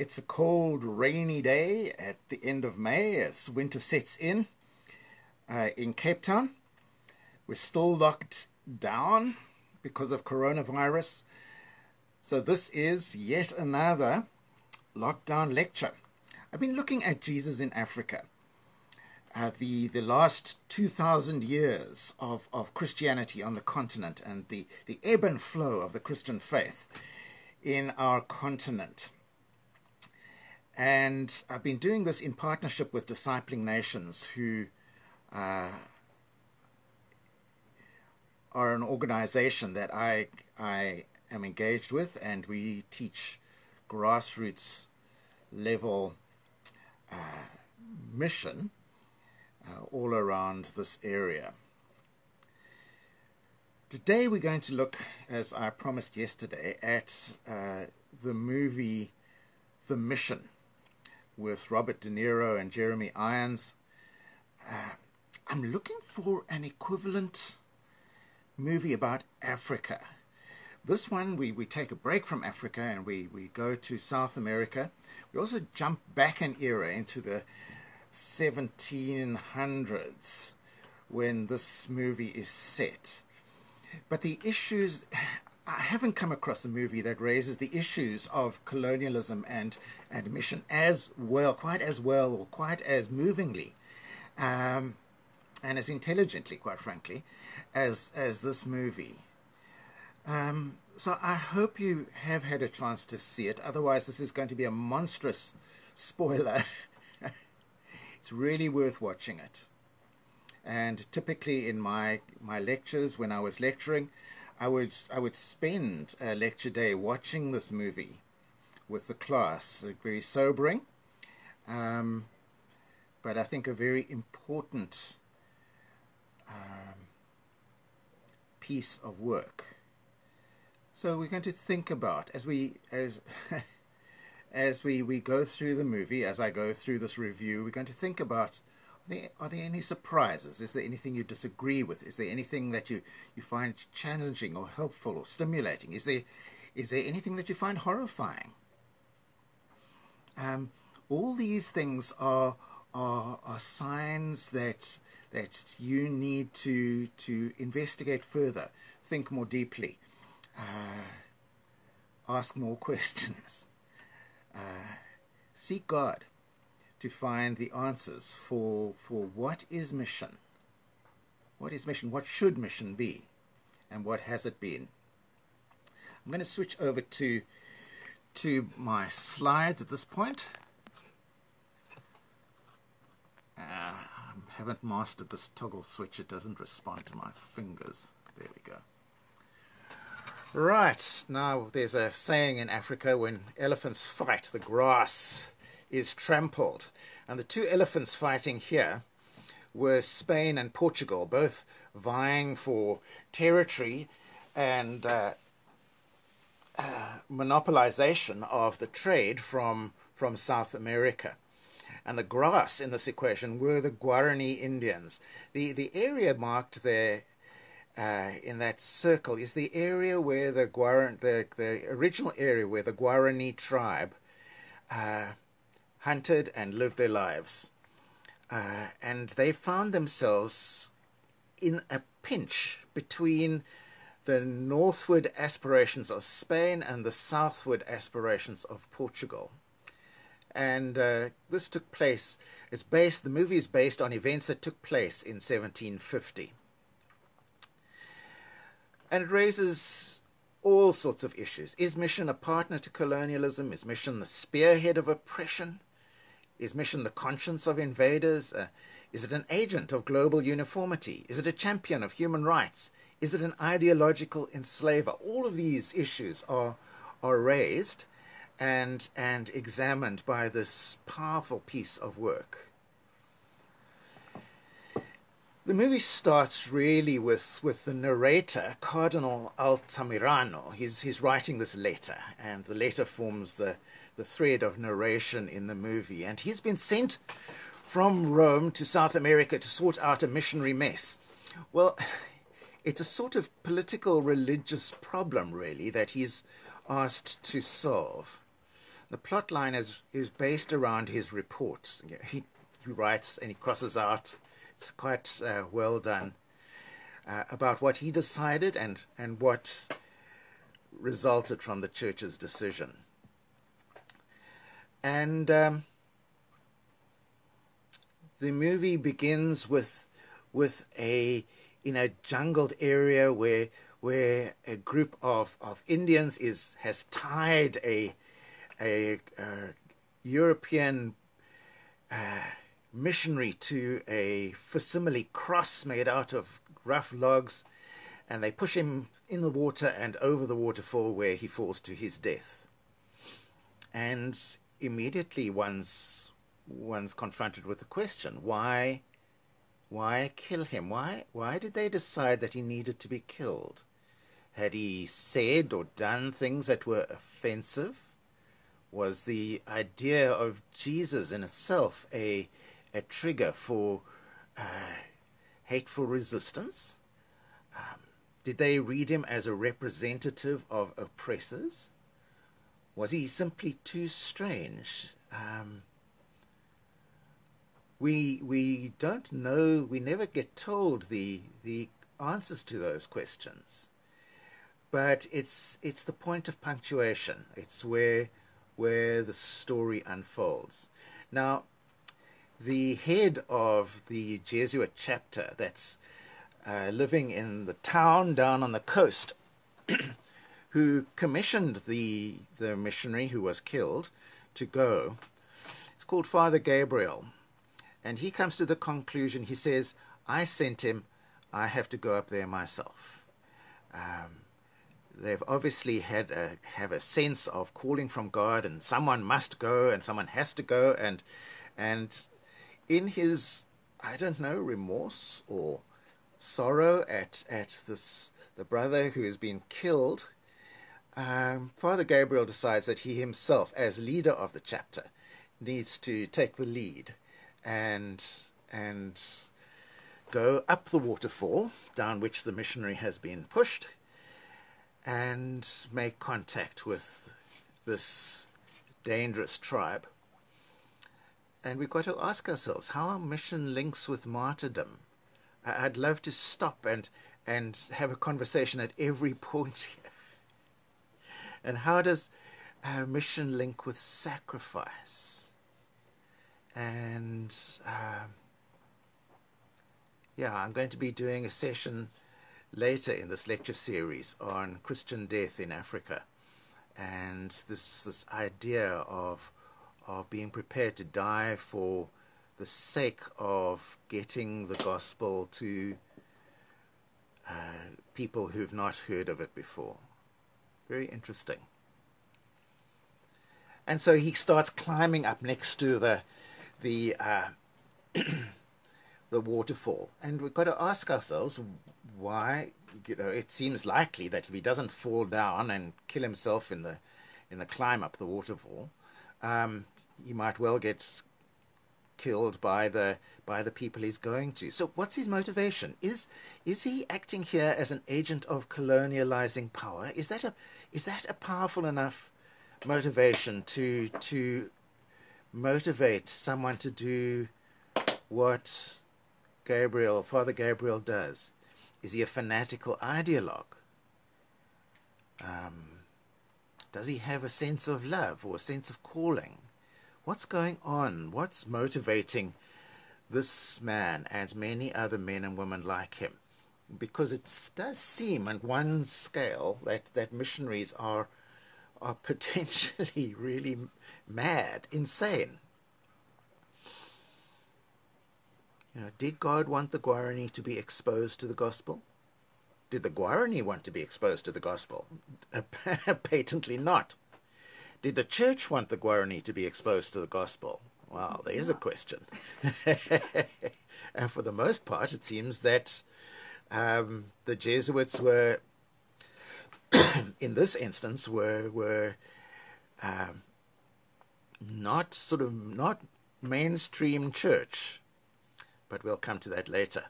It's a cold, rainy day at the end of May as winter sets in uh, in Cape Town. We're still locked down because of coronavirus. So, this is yet another lockdown lecture. I've been looking at Jesus in Africa. Uh, the the last 2,000 years of, of Christianity on the continent and the, the ebb and flow of the Christian faith in our continent. And I've been doing this in partnership with Discipling Nations, who uh, are an organization that I, I am engaged with, and we teach grassroots level uh, mission uh, all around this area. Today we're going to look, as I promised yesterday, at uh, the movie The Mission with Robert De Niro and Jeremy Irons. Uh, I'm looking for an equivalent movie about Africa. This one, we, we take a break from Africa and we, we go to South America. We also jump back an era into the 1700s when this movie is set. But the issues, I haven't come across a movie that raises the issues of colonialism and, and mission as well, quite as well, or quite as movingly, um, and as intelligently, quite frankly, as, as this movie. Um, so I hope you have had a chance to see it. Otherwise, this is going to be a monstrous spoiler. it's really worth watching it. And typically in my, my lectures, when I was lecturing, I would, I would spend a lecture day watching this movie with the class. Very sobering, um, but I think a very important um, piece of work. So we're going to think about as we as as we, we go through the movie, as I go through this review, we're going to think about there, are there any surprises? Is there anything you disagree with? Is there anything that you, you find challenging or helpful or stimulating? Is there is there anything that you find horrifying? Um, all these things are, are are signs that that you need to to investigate further, think more deeply, uh, ask more questions, uh, seek God to find the answers for for what is mission. What is mission? What should mission be? And what has it been? I'm going to switch over to to my slides at this point. Uh, I haven't mastered this toggle switch. It doesn't respond to my fingers. There we go. Right, now there's a saying in Africa when elephants fight, the grass is trampled. And the two elephants fighting here were Spain and Portugal, both vying for territory and uh, uh, monopolization of the trade from, from South America. And the grass in this equation were the Guarani Indians. The, the area marked there uh, in that circle is the area where the Guarani, the, the original area where the Guarani tribe uh, hunted and lived their lives. Uh, and they found themselves in a pinch between the northward aspirations of Spain and the southward aspirations of Portugal. And uh, this took place, it's based, the movie is based on events that took place in 1750. And it raises all sorts of issues. Is mission a partner to colonialism? Is mission the spearhead of oppression? Is mission the conscience of invaders? Uh, is it an agent of global uniformity? Is it a champion of human rights? Is it an ideological enslaver? All of these issues are, are raised and, and examined by this powerful piece of work. The movie starts really with, with the narrator, Cardinal Altamirano. He's, he's writing this letter, and the letter forms the, the thread of narration in the movie. And he's been sent from Rome to South America to sort out a missionary mess. Well, it's a sort of political religious problem, really, that he's asked to solve. The plot line is, is based around his reports. He, he writes and he crosses out. It's quite uh, well done uh, about what he decided and, and what resulted from the church's decision. And um, the movie begins with with a in a jungled area where where a group of, of Indians is has tied a a uh, European uh, missionary to a facsimile cross made out of rough logs, and they push him in the water and over the waterfall where he falls to his death. And immediately one's one's confronted with the question why why kill him? Why why did they decide that he needed to be killed? Had he said or done things that were offensive? Was the idea of Jesus in itself a a trigger for uh, hateful resistance? Um, did they read him as a representative of oppressors was he simply too strange? Um, we we don't know. We never get told the the answers to those questions. But it's it's the point of punctuation. It's where where the story unfolds. Now, the head of the Jesuit chapter that's uh, living in the town down on the coast who commissioned the, the missionary who was killed to go. It's called Father Gabriel. And he comes to the conclusion, he says, I sent him, I have to go up there myself. Um, they've obviously had a, have a sense of calling from God, and someone must go, and someone has to go, and and in his I don't know remorse or sorrow at at this the brother who has been killed, um, Father Gabriel decides that he himself, as leader of the chapter, needs to take the lead and and go up the waterfall down which the missionary has been pushed and make contact with this dangerous tribe. And we've got to ask ourselves how our mission links with martyrdom. I'd love to stop and and have a conversation at every point here and how does our mission link with sacrifice? And uh, yeah, I'm going to be doing a session later in this lecture series on Christian death in Africa, and this this idea of of being prepared to die for the sake of getting the gospel to uh, people who've not heard of it before. Very interesting. And so he starts climbing up next to the the uh, the waterfall, and we've got to ask ourselves why. You know, it seems likely that if he doesn't fall down and kill himself in the in the climb up the waterfall, um, he might well get killed by the by the people he's going to. So what's his motivation? Is is he acting here as an agent of colonializing power? Is that a is that a powerful enough motivation to to motivate someone to do what Gabriel, Father Gabriel does? Is he a fanatical ideologue? Um, does he have a sense of love or a sense of calling? What's going on? What's motivating this man and many other men and women like him? because it does seem on one scale that, that missionaries are are potentially really mad, insane. You know, did God want the Guarani to be exposed to the gospel? Did the Guarani want to be exposed to the gospel? Patently not. Did the church want the Guarani to be exposed to the gospel? Well, there's a question. and for the most part, it seems that um, the Jesuits were, in this instance, were were um, not sort of not mainstream church, but we'll come to that later.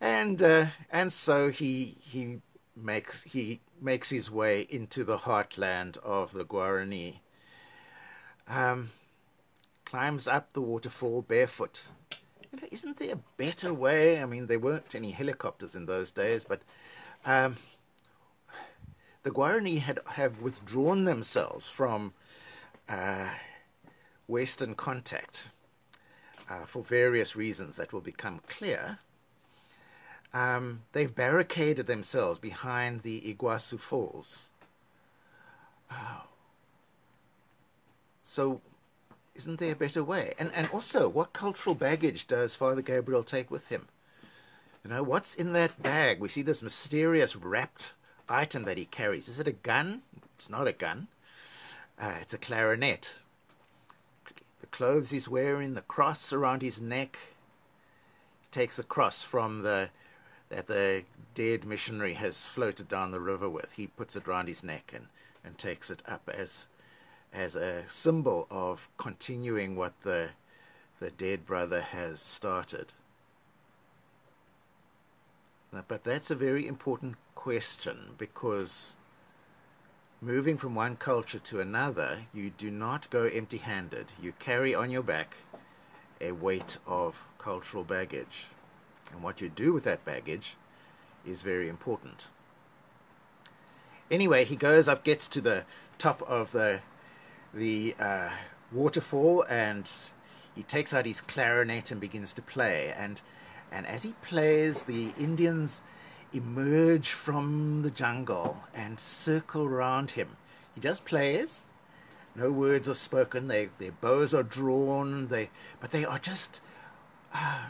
And uh, and so he he makes he makes his way into the heartland of the Guarani. Um, climbs up the waterfall barefoot. You know, isn't there a better way? I mean, there weren't any helicopters in those days, but um, the Guarani had have withdrawn themselves from uh, Western contact uh, for various reasons that will become clear. Um, they've barricaded themselves behind the Iguazu Falls. Oh. So, isn't there a better way? And and also, what cultural baggage does Father Gabriel take with him? You know, what's in that bag? We see this mysterious wrapped item that he carries. Is it a gun? It's not a gun. Uh, it's a clarinet. The clothes he's wearing, the cross around his neck. He takes the cross from the that the dead missionary has floated down the river with. He puts it round his neck and, and takes it up as as a symbol of continuing what the the dead brother has started. But that's a very important question because moving from one culture to another, you do not go empty handed. You carry on your back a weight of cultural baggage. And what you do with that baggage is very important. Anyway, he goes up, gets to the top of the the uh, waterfall, and he takes out his clarinet and begins to play. And and as he plays, the Indians emerge from the jungle and circle around him. He just plays. No words are spoken. They, their bows are drawn. They, but they are just uh,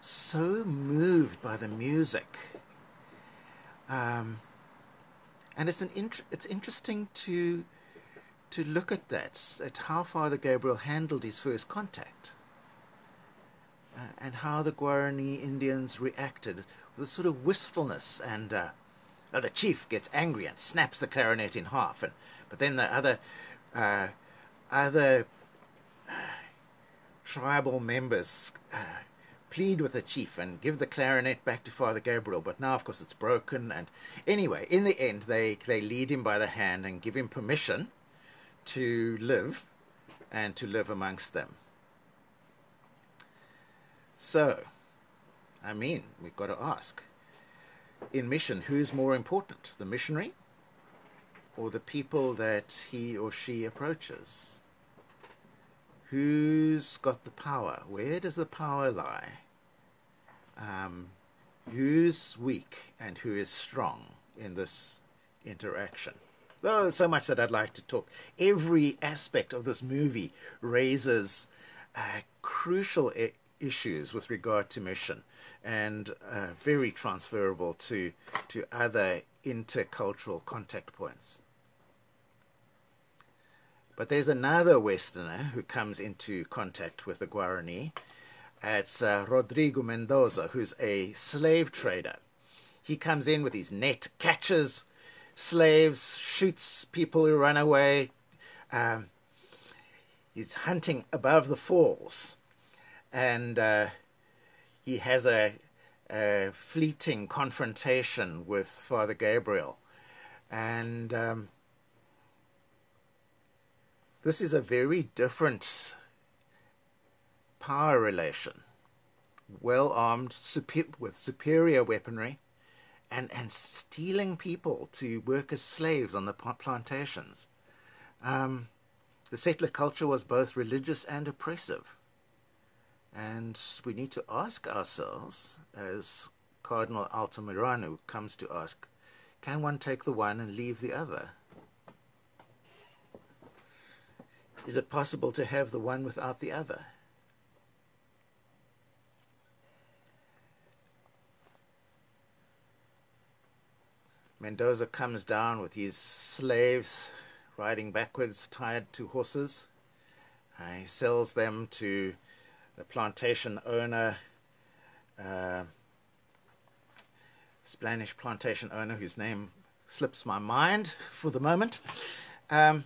so moved by the music. Um, and it's an int- it's interesting to to look at that, at how Father Gabriel handled his first contact, uh, and how the Guarani Indians reacted with a sort of wistfulness. And uh, the chief gets angry and snaps the clarinet in half, and but then the other uh, other uh, tribal members uh, plead with the chief and give the clarinet back to Father Gabriel, but now, of course, it's broken. And anyway, in the end, they, they lead him by the hand and give him permission to live and to live amongst them. So, I mean, we've got to ask in mission, who's more important, the missionary or the people that he or she approaches? Who's got the power? Where does the power lie? Um, who's weak and who is strong in this interaction? There's so much that I'd like to talk. Every aspect of this movie raises uh, crucial I- issues with regard to mission and uh, very transferable to, to other intercultural contact points. But there's another Westerner who comes into contact with the Guarani. It's uh, Rodrigo Mendoza, who's a slave trader. He comes in with his net, catches slaves, shoots people who run away. Um, he's hunting above the falls. And uh, he has a, a, fleeting confrontation with Father Gabriel. And. Um, this is a very different power relation. Well armed, super, with superior weaponry, and, and stealing people to work as slaves on the plantations. Um, the settler culture was both religious and oppressive. And we need to ask ourselves, as Cardinal Altamirano comes to ask, can one take the one and leave the other? Is it possible to have the one without the other? Mendoza comes down with his slaves riding backwards, tied to horses. Uh, he sells them to the plantation owner, uh, Spanish plantation owner whose name slips my mind for the moment. Um,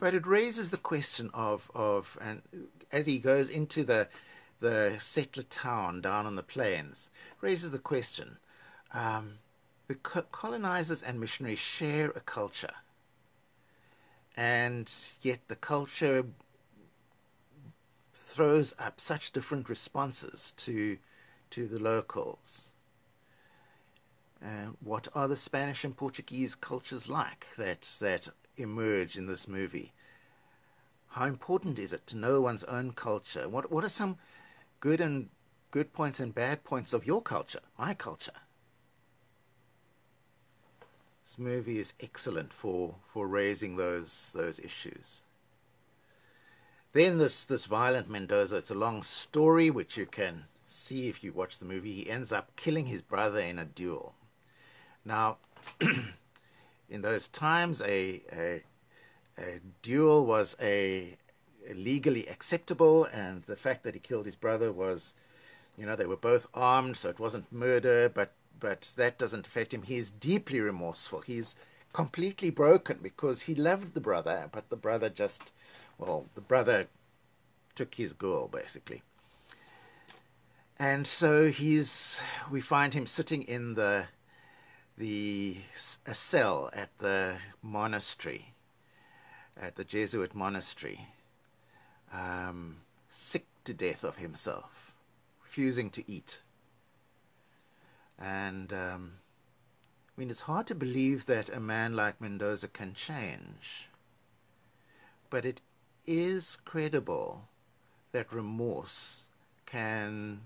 but it raises the question of of and as he goes into the the settler town down on the plains, raises the question um, the colonizers and missionaries share a culture, and yet the culture throws up such different responses to to the locals. Uh, what are the Spanish and Portuguese cultures like that that emerge in this movie? How important is it to know one's own culture? What what are some good and good points and bad points of your culture, my culture? This movie is excellent for, for raising those those issues. Then this this violent Mendoza, it's a long story which you can see if you watch the movie. He ends up killing his brother in a duel. Now, in those times, a, a, a duel was a, a, legally acceptable, and the fact that he killed his brother was, you know, they were both armed, so it wasn't murder, but but that doesn't affect him. He is deeply remorseful. He's completely broken because he loved the brother, but the brother just, well, the brother took his girl basically. And so he's, we find him sitting in the the a cell at the monastery, at the Jesuit monastery, um, sick to death of himself, refusing to eat. And um, I mean, it's hard to believe that a man like Mendoza can change, but it is credible that remorse can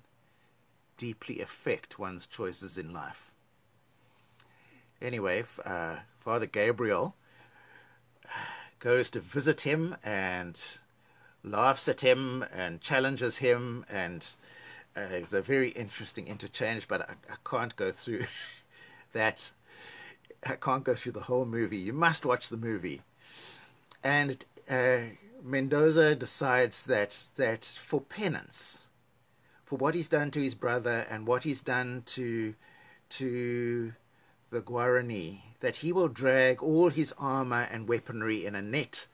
deeply affect one's choices in life anyway, uh, Father Gabriel goes to visit him and laughs at him and challenges him and uh, it's a very interesting interchange but I, I can't go through that. I can't go through the whole movie. You must watch the movie. And uh, Mendoza decides that that for penance for what he's done to his brother and what he's done to to the Guarani that he will drag all his armor and weaponry in a net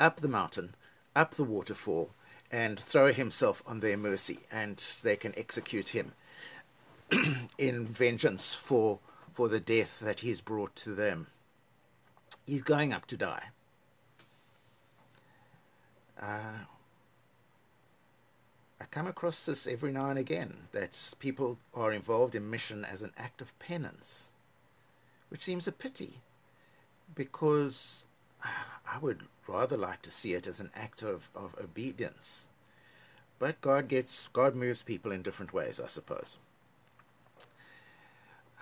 up the mountain, up the waterfall, and throw himself on their mercy, and they can execute him in vengeance for for the death that he's brought to them. He's going up to die. Uh, I come across this every now and again that people are involved in mission as an act of penance which seems a pity because I would rather like to see it as an act of, of obedience. But God gets God moves people in different ways, I suppose.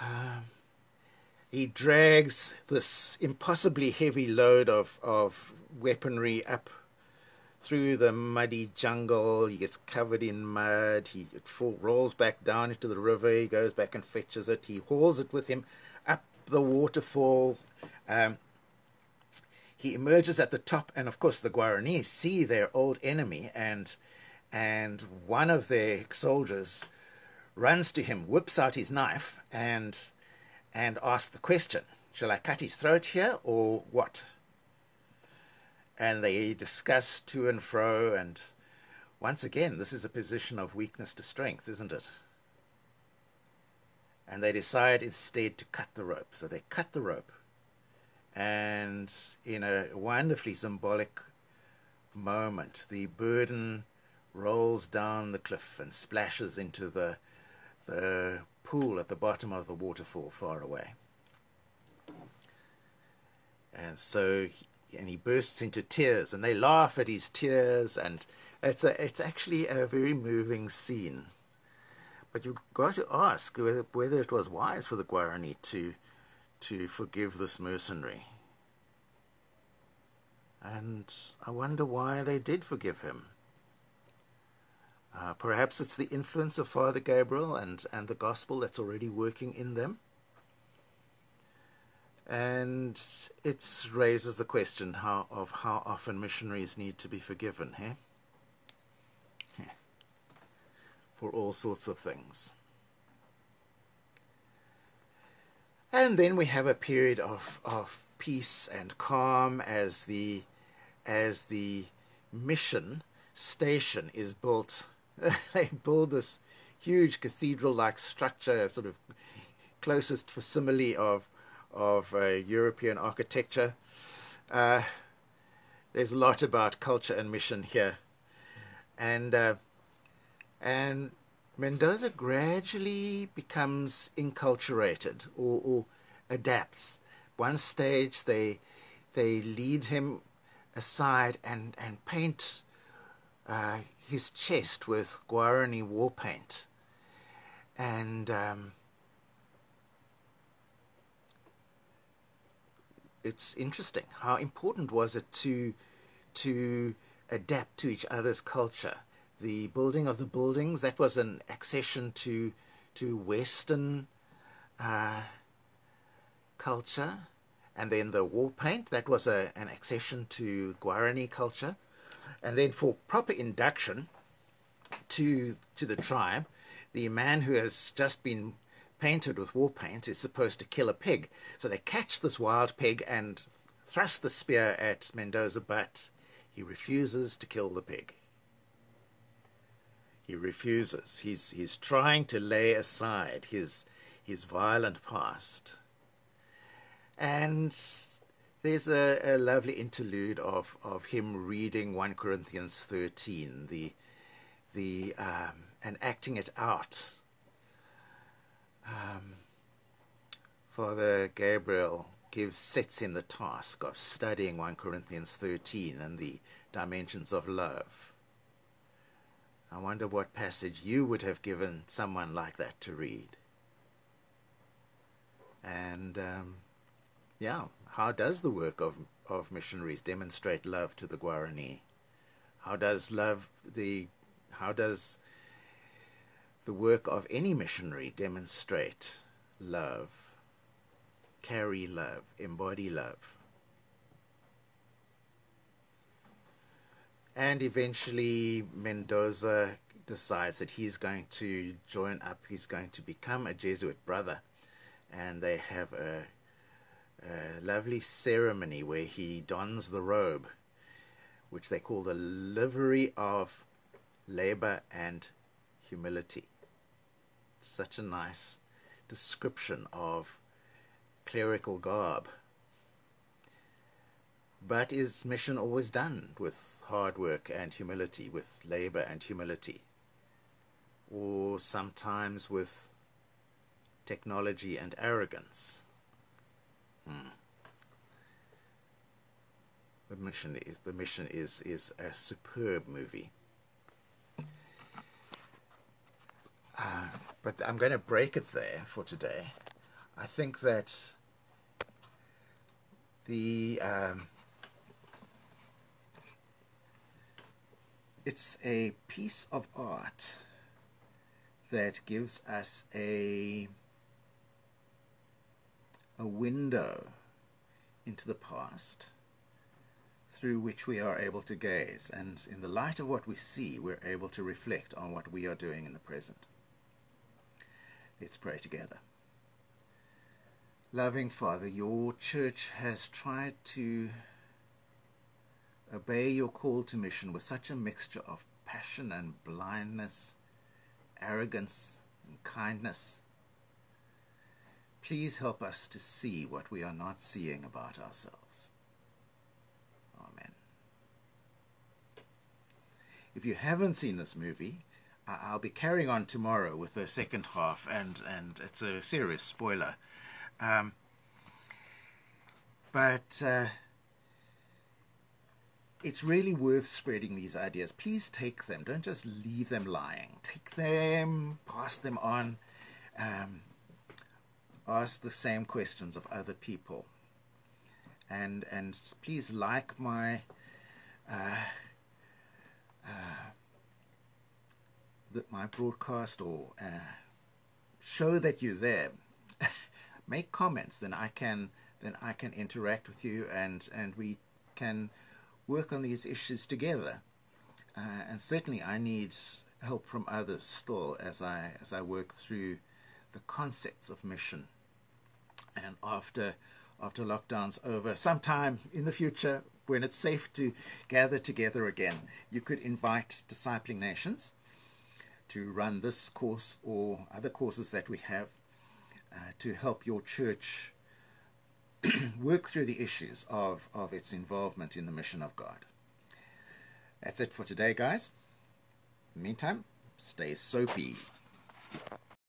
Um, he drags this impossibly heavy load of, of weaponry up through the muddy jungle. He gets covered in mud. He it fall, rolls back down into the river. He goes back and fetches it. He hauls it with him the waterfall. Um, he emerges at the top, and of course the Guarani see their old enemy, and and one of their soldiers runs to him, whips out his knife, and and asks the question: Shall I cut his throat here, or what? And they discuss to and fro, and once again, this is a position of weakness to strength, isn't it? And they decide instead to cut the rope. So they cut the rope, and in a wonderfully symbolic moment, the burden rolls down the cliff and splashes into the the pool at the bottom of the waterfall far away. And so, he, and he bursts into tears, and they laugh at his tears, and it's a it's actually a very moving scene. But you've got to ask whether, it was wise for the Guarani to, to forgive this mercenary. And I wonder why they did forgive him. Uh, perhaps it's the influence of Father Gabriel and, and the gospel that's already working in them. And it raises the question how, of how often missionaries need to be forgiven, eh? For all sorts of things. And then we have a period of, of peace and calm as the as the mission station is built. they build this huge cathedral-like structure, sort of closest facsimile of of uh, European architecture. Uh, there's a lot about culture and mission here, and uh, and Mendoza gradually becomes enculturated or, or adapts. One stage they they lead him aside and and paint uh, his chest with Guarani war paint, and um, it's interesting how important was it to to adapt to each other's culture. The building of the buildings that was an accession to to Western uh, culture, and then the war paint that was a, an accession to Guarani culture, and then for proper induction to to the tribe, the man who has just been painted with war paint is supposed to kill a pig. So they catch this wild pig and thrust the spear at Mendoza, but he refuses to kill the pig. He refuses. He's, he's trying to lay aside his, his violent past. And there's a, a lovely interlude of, of him reading 1 Corinthians 13, the, the, um, and acting it out um, Father Gabriel gives sets him the task of studying 1 Corinthians 13 and the dimensions of love. I wonder what passage you would have given someone like that to read. And um, yeah, how does the work of, of missionaries demonstrate love to the Guarani? How does love the how does the work of any missionary demonstrate love, carry love, embody love. And eventually, Mendoza decides that he's going to join up, he's going to become a Jesuit brother. And they have a, a lovely ceremony where he dons the robe, which they call the livery of labor and humility such a nice description of clerical garb. But is mission always done with hard work and humility, with labor and humility? Or sometimes with technology and arrogance? Hmm. The mission is the mission is is a superb movie. Uh, but I'm going to break it there for today. I think that the um, it's a piece of art that gives us a a window into the past through which we are able to gaze and in the light of what we see we're able to reflect on what we are doing in the present Let's pray together. Loving Father, your church has tried to obey your call to mission with such a mixture of passion and blindness, arrogance and kindness. Please help us to see what we are not seeing about ourselves. Amen. If you haven't seen this movie, I'll be carrying on tomorrow with the second half, and and it's a serious spoiler. Um, but uh, it's really worth spreading these ideas. Please take them. Don't just leave them lying. Take them, pass them on. Um, ask the same questions of other people. And and please like my. Uh, uh, my broadcast or uh, show that you're there, make comments. Then I can then I can interact with you and and we can work on these issues together. Uh, and certainly, I need help from others still as I as I work through the concepts of mission. And after after lockdown's over, sometime in the future, when it's safe to gather together again, you could invite discipling nations to run this course or other courses that we have. uh, to help your church work through the issues of, of its involvement in the mission of God. That's it for today, guys. Meantime, stay soapy.